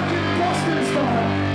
Fucking Boston style.